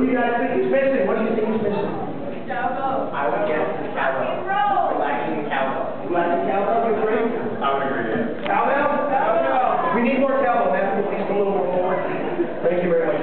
do you guys think is missing? What do you think is missing? Cowbell. I would guess the cowbell. Lacking the cowbell. the cowbell, you agree? I would agree, yeah. Cowbell? Cowbell. We need more cowbell. That's at least a little more. Thank you very much,